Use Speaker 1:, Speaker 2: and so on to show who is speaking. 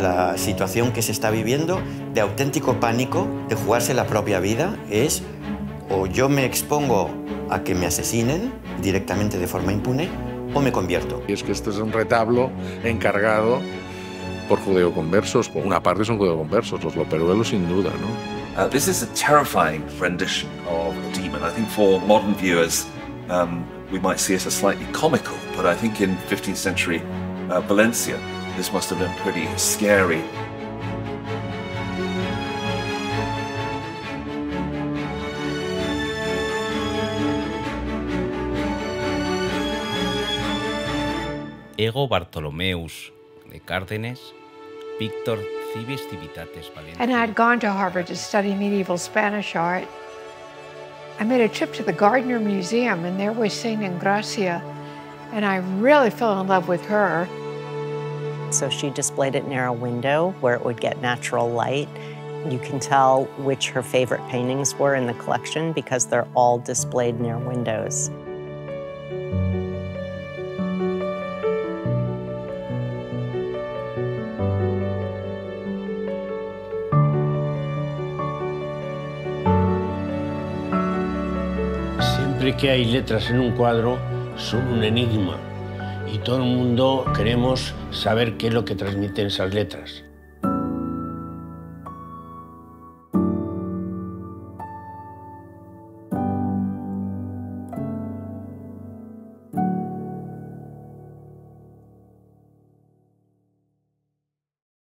Speaker 1: la situación que se está viviendo de auténtico pánico, de jugarse la propia vida, es o yo me expongo a que me asesinen directamente de forma impune o me convierto.
Speaker 2: Y es que este es un retablo encargado por judeoconversos. Por una parte son judeoconversos, los loperuelos sin duda, ¿no?
Speaker 3: Uh, this is a terrifying rendition of the demon. I think for modern viewers, um, we might see it as slightly comical, but I think in 15th century uh, Valencia, this must have been pretty scary.
Speaker 4: Ego Bartolomeus de Cárdenas, Víctor Cibes Civitates Valencia.
Speaker 5: And I had gone to Harvard to study medieval Spanish art. I made a trip to the Gardner Museum, and there was St. Engracia, and I really fell in love with her.
Speaker 6: So she displayed it near a window where it would get natural light. You can tell which her favorite paintings were in the collection because they're all displayed near windows.
Speaker 7: Siempre que hay letras en un cuadro son un enigma y todo el mundo queremos saber qué es lo que transmiten esas letras.